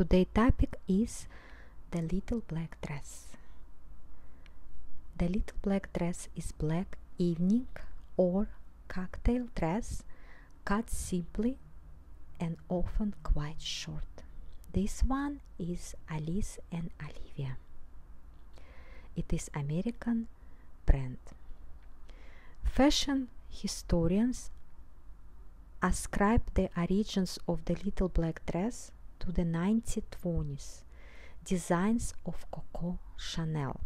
Today's topic is the little black dress. The little black dress is black evening or cocktail dress cut simply and often quite short. This one is Alice and Olivia. It is American brand. Fashion historians ascribe the origins of the little black dress to the 1920s designs of Coco Chanel.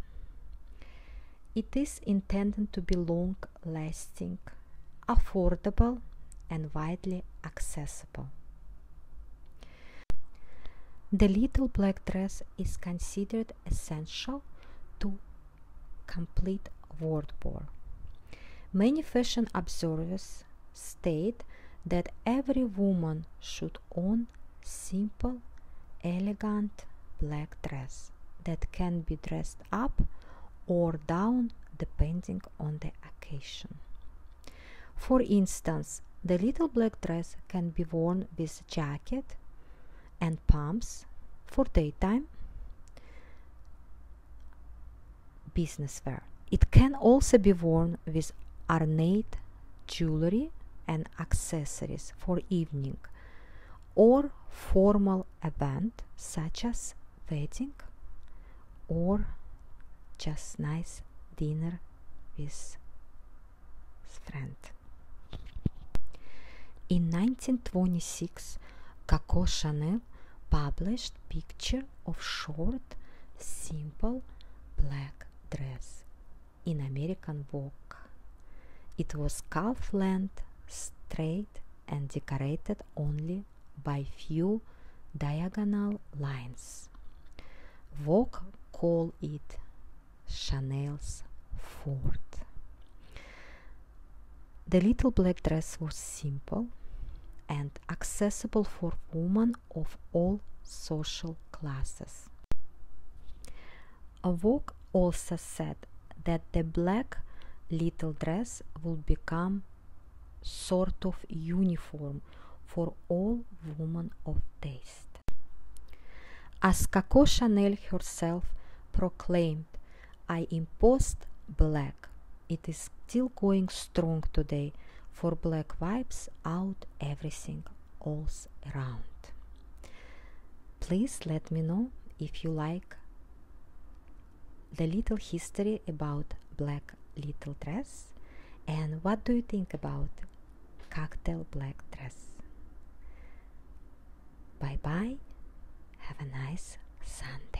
It is intended to be long lasting, affordable, and widely accessible. The little black dress is considered essential to complete wardrobe. Many fashion observers state that every woman should own simple, elegant black dress that can be dressed up or down depending on the occasion. For instance, the little black dress can be worn with jacket and pumps for daytime business wear. It can also be worn with ornate jewelry and accessories for evening or formal event such as wedding or just nice dinner with friend. In 1926, Coco Chanel published picture of short, simple black dress in American Vogue. It was calf length, straight and decorated only by few diagonal lines. Vogue called it Chanel's Ford. The little black dress was simple and accessible for women of all social classes. Vogue also said that the black little dress would become sort of uniform for all women of taste. As Coco Chanel herself proclaimed, I imposed black. It is still going strong today, for black wipes out everything else around. Please let me know if you like the little history about black little dress and what do you think about cocktail black dress. Bye bye. Have a nice Sunday.